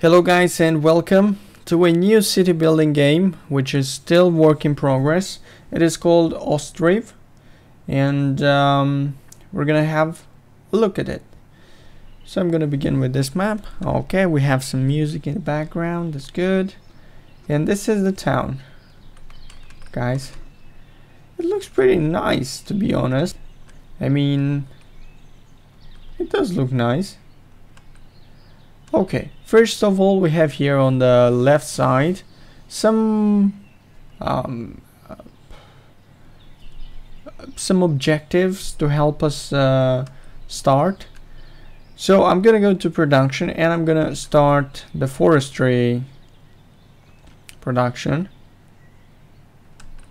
Hello guys and welcome to a new city building game which is still work in progress. It is called Ostriv and um, we're gonna have a look at it. So I'm gonna begin with this map. Okay, we have some music in the background, that's good. And this is the town. Guys, it looks pretty nice to be honest. I mean, it does look nice. Okay, first of all we have here on the left side some um, some objectives to help us uh, start. So I'm gonna go to production and I'm gonna start the forestry production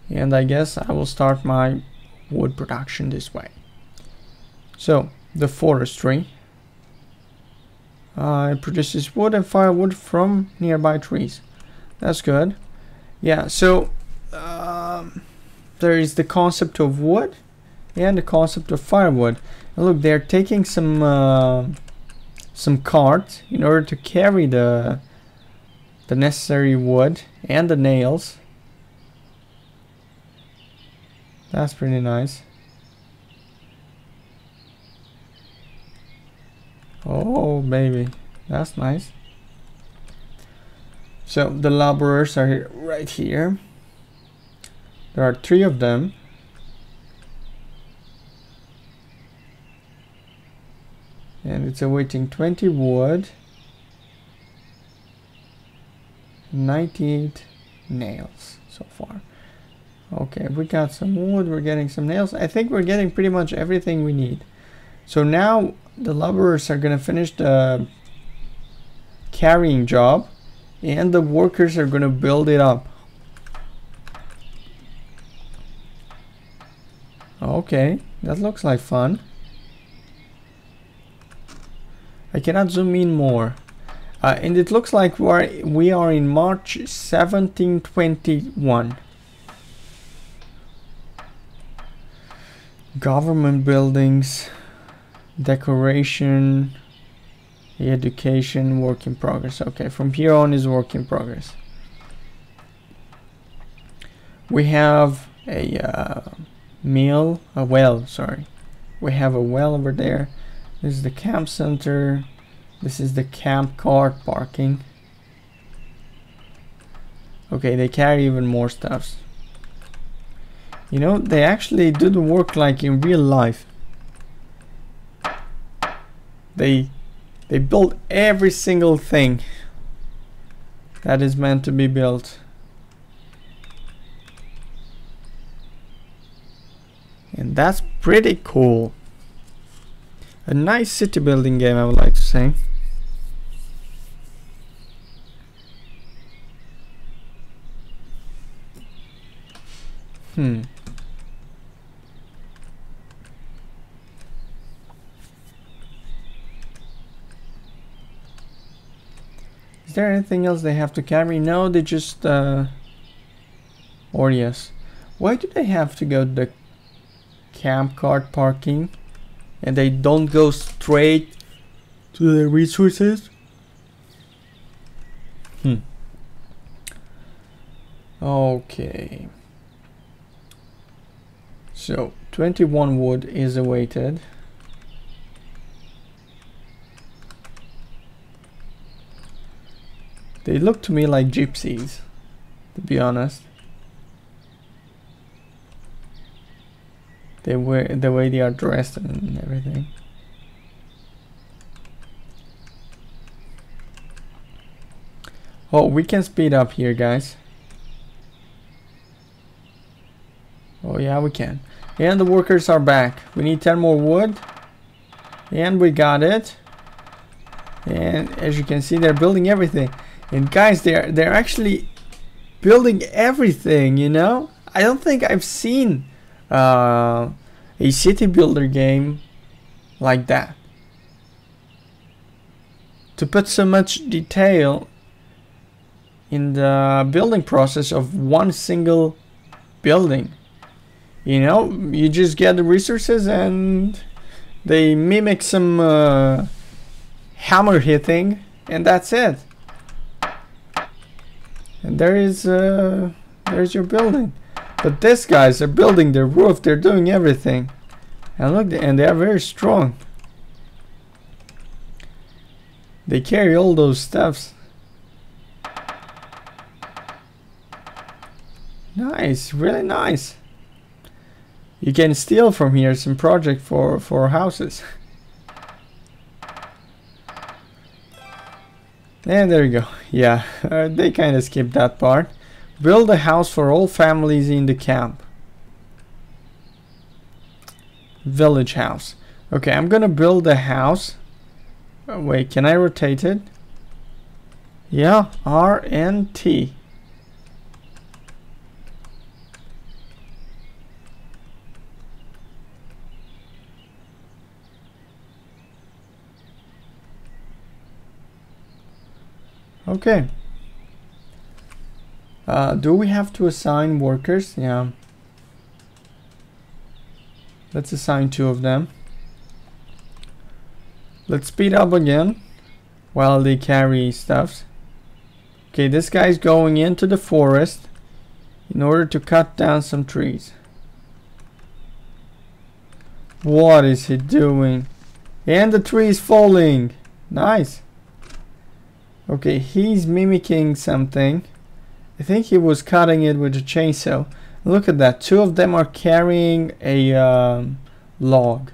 and I guess I will start my wood production this way. So the forestry uh, it produces wood and firewood from nearby trees. That's good. Yeah, so um, there is the concept of wood and the concept of firewood. And look, they're taking some uh, some carts in order to carry the the necessary wood and the nails. That's pretty nice. Oh, baby. That's nice. So the laborers are here, right here. There are three of them. And it's awaiting 20 wood. 98 nails so far. Okay, we got some wood, we're getting some nails. I think we're getting pretty much everything we need. So now the laborers are gonna finish the carrying job and the workers are gonna build it up. Okay, that looks like fun. I cannot zoom in more. Uh, and it looks like we're, we are in March 1721. Government buildings decoration education work in progress. Okay from here on is work in progress. We have a uh, mill a well sorry. We have a well over there. This is the camp center. This is the camp cart parking. Okay they carry even more stuffs. You know they actually do the work like in real life they they build every single thing that is meant to be built. And that's pretty cool. A nice city building game I would like to say. Hmm. There anything else they have to carry? No, they just, uh, or yes. Why do they have to go to the camp cart parking and they don't go straight to the resources? Hmm. Okay. So, 21 wood is awaited. They look to me like gypsies, to be honest. They wear the way they are dressed and everything. Oh, we can speed up here, guys. Oh yeah, we can. And the workers are back. We need 10 more wood. And we got it. And as you can see, they're building everything. And guys, they're they're actually building everything. You know, I don't think I've seen uh, a city builder game like that. To put so much detail in the building process of one single building. You know, you just get the resources and they mimic some uh, hammer hitting and that's it. And there is, uh, there's your building. But these guys are building their roof. They're doing everything. And look, and they are very strong. They carry all those stuffs. Nice, really nice. You can steal from here some project for, for houses. And there you go. Yeah, uh, they kind of skipped that part. Build a house for all families in the camp. Village house. Okay, I'm gonna build a house. Oh, wait, can I rotate it? Yeah, R and T. Okay. Uh, do we have to assign workers? Yeah. Let's assign two of them. Let's speed up again while they carry stuffs. Okay, this guy's going into the forest in order to cut down some trees. What is he doing? And the tree is falling. Nice. Okay, he's mimicking something. I think he was cutting it with a chainsaw. Look at that. Two of them are carrying a um, log.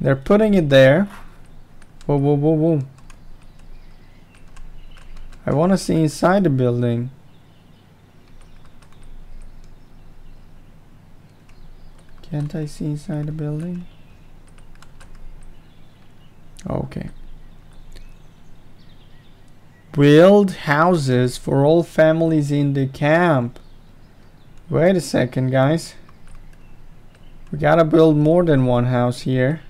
They're putting it there. Whoa, whoa, whoa, whoa. I want to see inside the building. Can't I see inside the building? Okay. Build houses for all families in the camp. Wait a second, guys. We gotta build more than one house here.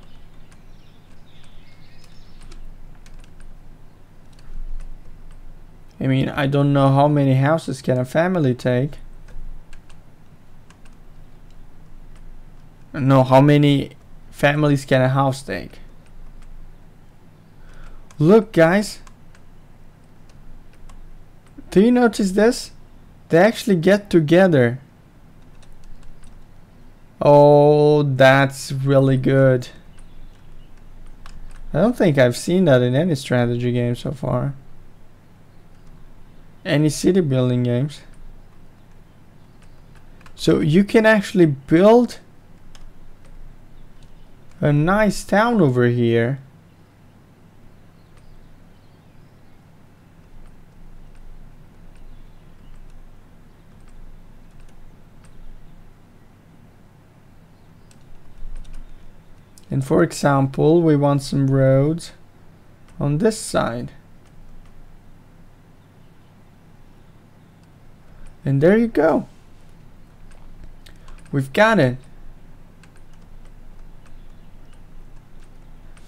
I mean, I don't know how many houses can a family take. No, how many families can a house take? Look, guys. Do you notice this? They actually get together. Oh, that's really good. I don't think I've seen that in any strategy game so far. Any city building games. So you can actually build a nice town over here And for example, we want some roads on this side. And there you go. We've got it.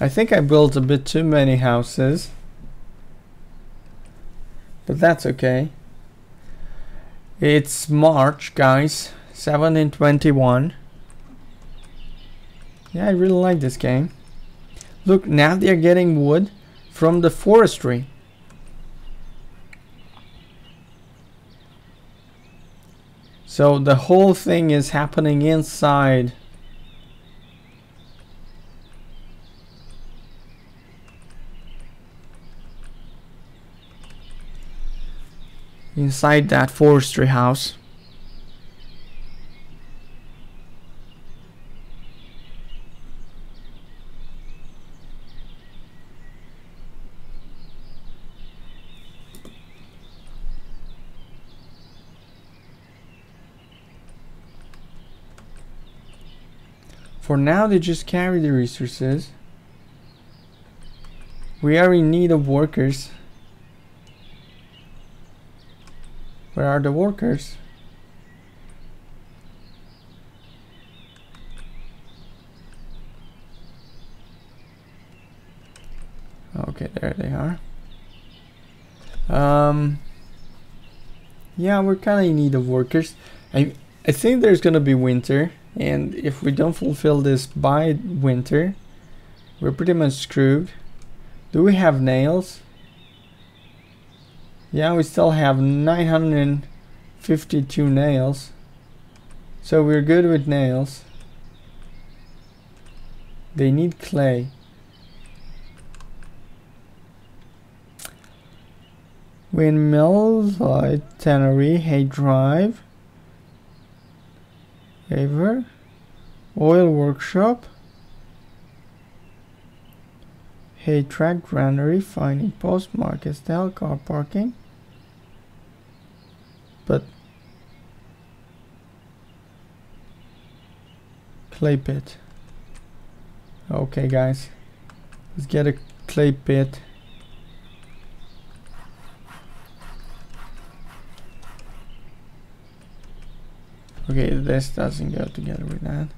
I think I built a bit too many houses. But that's okay. It's March, guys. 7 and 21. Yeah, I really like this game. Look, now they're getting wood from the forestry. So the whole thing is happening inside. Inside that forestry house. For now, they just carry the resources. We are in need of workers. Where are the workers? Okay, there they are. Um, yeah, we're kind of in need of workers. I I think there's gonna be winter and if we don't fulfill this by winter we're pretty much screwed Do we have nails? Yeah, we still have 952 nails. So we're good with nails. They need clay. Windmills, light tannery, hay drive, Aver, oil workshop, hay track, granary, finding post, market stall, car parking. But clay pit. Okay guys, let's get a clay pit. Okay, this doesn't go together with that.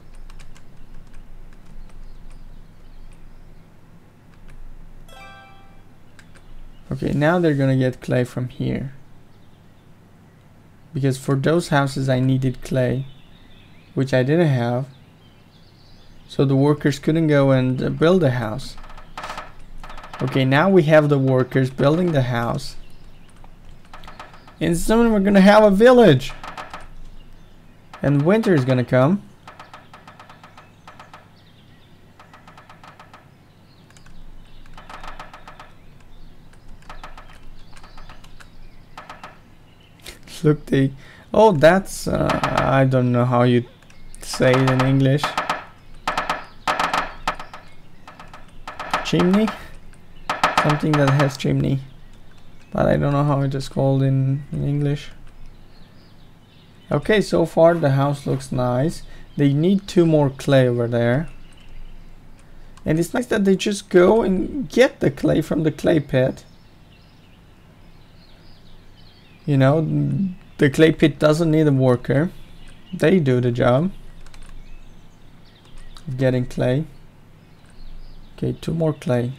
Okay, now they're gonna get clay from here. Because for those houses I needed clay, which I didn't have. So the workers couldn't go and uh, build a house. Okay, now we have the workers building the house. And soon we're gonna have a village. And winter is gonna come. Look, they. Oh, that's. Uh, I don't know how you say it in English. Chimney? Something that has chimney. But I don't know how it is called in, in English. Okay, so far the house looks nice. They need two more clay over there. And it's nice that they just go and get the clay from the clay pit. You know, the clay pit doesn't need a worker. They do the job. Getting clay. Okay, two more clay.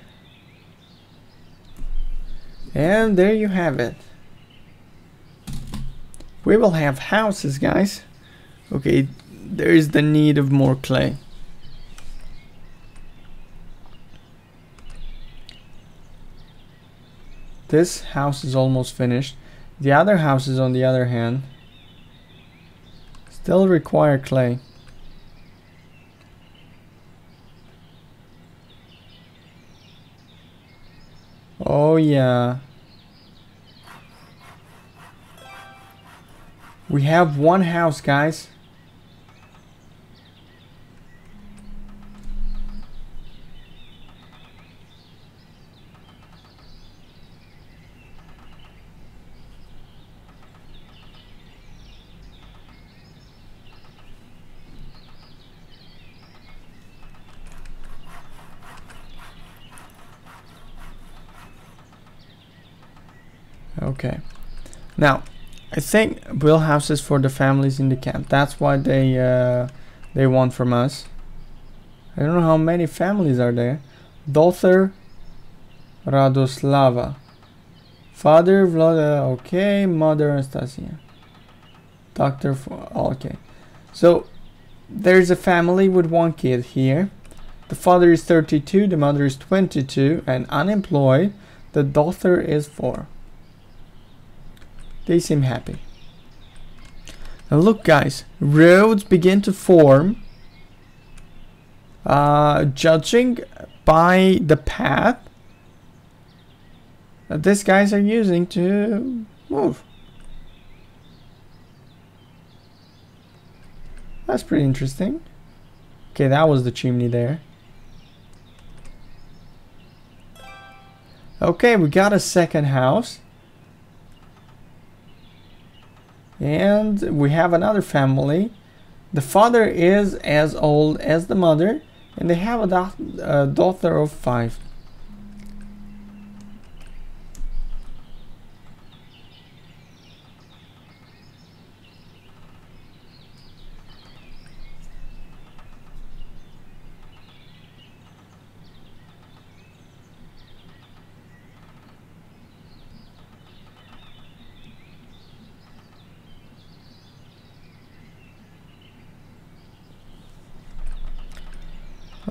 And there you have it we will have houses guys. Okay there is the need of more clay. This house is almost finished. The other houses on the other hand still require clay. Oh yeah We have one house, guys. Okay. Now, I think build houses for the families in the camp. That's what they uh, they want from us. I don't know how many families are there. Daughter Radoslava. Father Vlada, okay. Mother Anastasia. Doctor, okay. So there's a family with one kid here. The father is 32, the mother is 22 and unemployed. The daughter is 4. They seem happy. Now look guys, roads begin to form. Uh, judging by the path that these guys are using to move. That's pretty interesting. Okay, that was the chimney there. Okay, we got a second house. And we have another family. The father is as old as the mother, and they have a, da a daughter of five.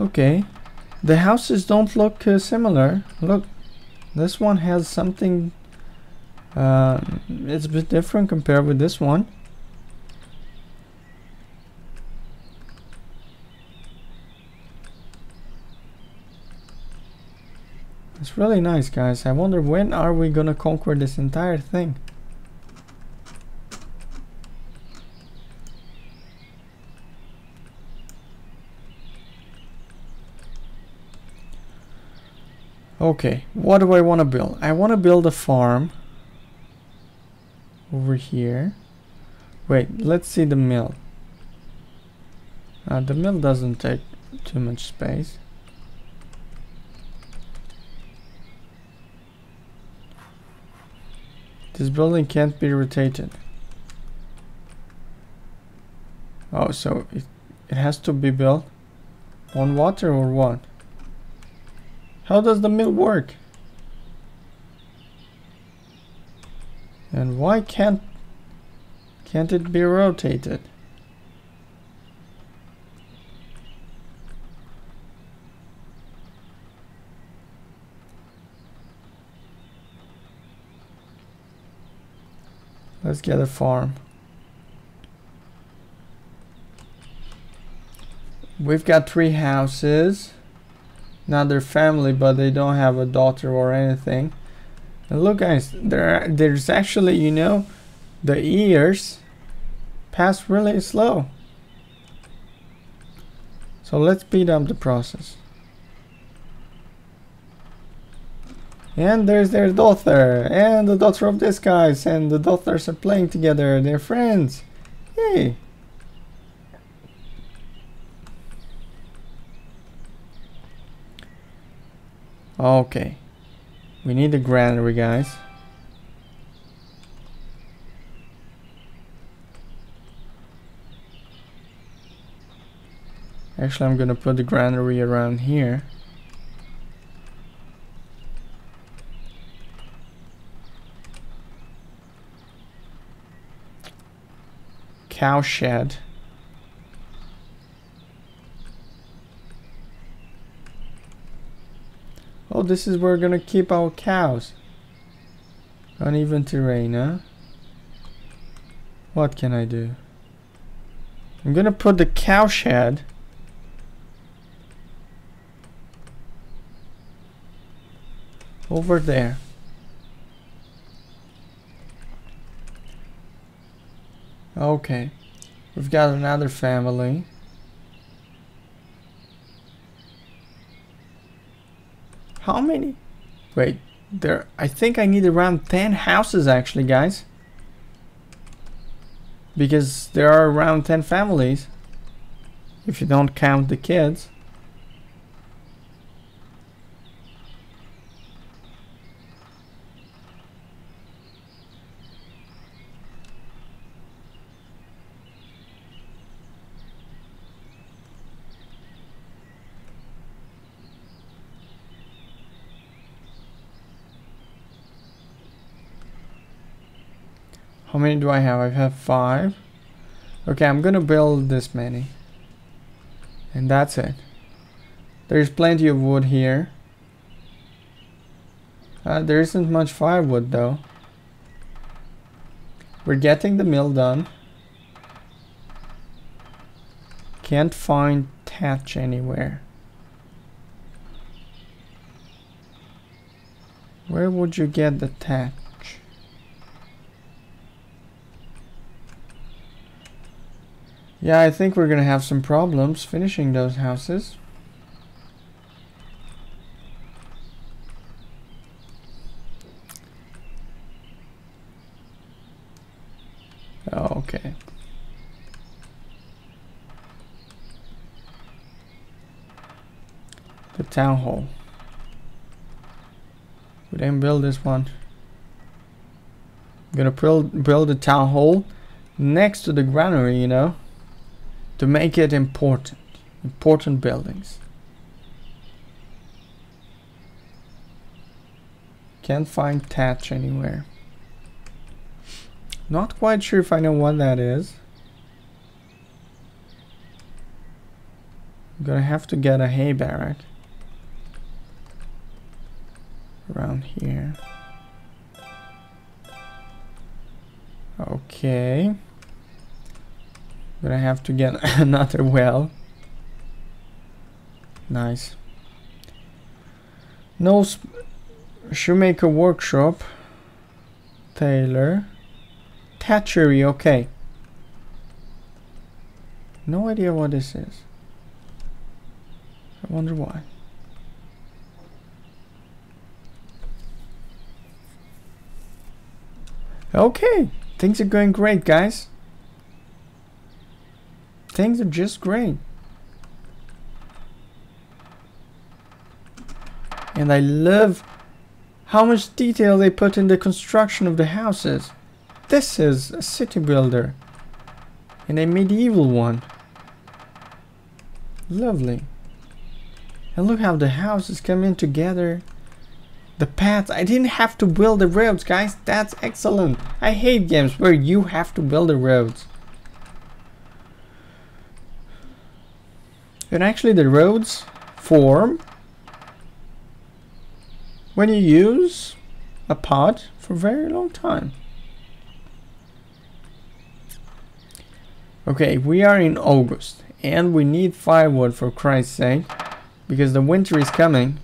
Okay. the houses don't look uh, similar. Look, this one has something. Uh, it's a bit different compared with this one. It's really nice, guys. I wonder when are we gonna conquer this entire thing? Okay, what do I want to build? I want to build a farm over here. Wait, let's see the mill. Uh, the mill doesn't take too much space. This building can't be rotated. Oh, so it, it has to be built on water or what? How does the mill work? And why can't can't it be rotated? Let's get a farm. We've got three houses. Not their family, but they don't have a daughter or anything. And look guys, there there's actually, you know, the years pass really slow. So let's speed up the process. And there's their daughter, and the daughter of this guys, and the daughters are playing together, they're friends. Hey. Okay. We need the granary, guys. Actually, I'm gonna put the granary around here. Cow shed. Oh, this is where we're gonna keep our cows. Uneven terrain, huh? What can I do? I'm gonna put the cow shed over there. Okay. We've got another family. How many? Wait, there. I think I need around 10 houses actually, guys. Because there are around 10 families. If you don't count the kids. How many do I have? I have five. Okay, I'm gonna build this many. And that's it. There's plenty of wood here. Uh, there isn't much firewood though. We're getting the mill done. Can't find thatch anywhere. Where would you get the thatch? Yeah, I think we're gonna have some problems finishing those houses. Oh, okay. The town hall. We didn't build this one. I'm gonna build build a town hall next to the granary, you know to make it important, important buildings. Can't find thatch anywhere. Not quite sure if I know what that is. I'm gonna have to get a hay barrack. around here. Okay. But I have to get another well. Nice. No shoemaker workshop. Tailor. Thatchery, okay. No idea what this is. I wonder why. Okay, things are going great, guys. Things are just great. And I love how much detail they put in the construction of the houses. This is a city builder. And a medieval one. Lovely. And look how the houses come in together. The paths. I didn't have to build the roads, guys. That's excellent. I hate games where you have to build the roads. And actually the roads form when you use a pod for a very long time. Okay, we are in August and we need firewood for Christ's sake because the winter is coming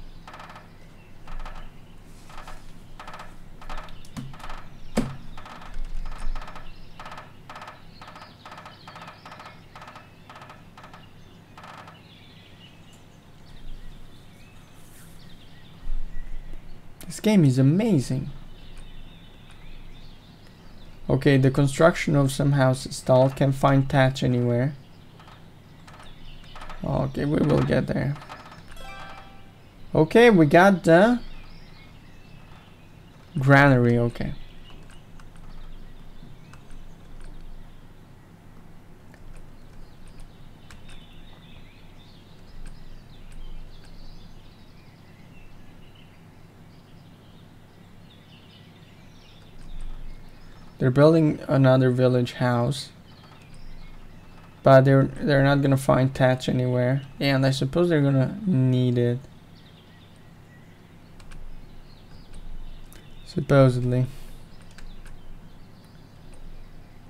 game is amazing. Okay, the construction of some house stalled. Can't find thatch anywhere. Okay, we will get there. Okay, we got the granary. Okay. They're building another village house. But they're they're not gonna find thatch anywhere. And I suppose they're gonna need it. Supposedly.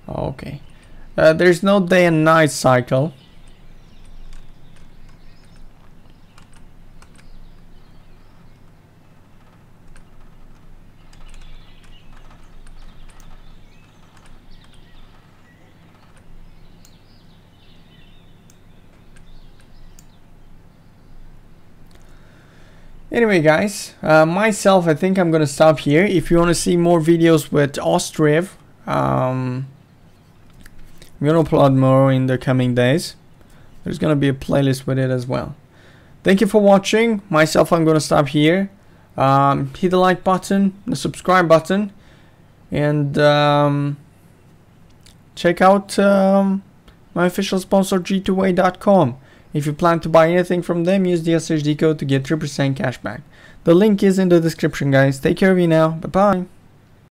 Okay. Uh, there's no day and night cycle. Anyway guys, uh, myself I think I'm gonna stop here. If you want to see more videos with Ostriv, um, I'm gonna upload more in the coming days. There's gonna be a playlist with it as well. Thank you for watching. Myself I'm gonna stop here. Um, hit the like button, the subscribe button, and um, check out um, my official sponsor g2a.com. If you plan to buy anything from them, use the SHD code to get 3% cash back. The link is in the description guys. Take care of you now. Bye bye.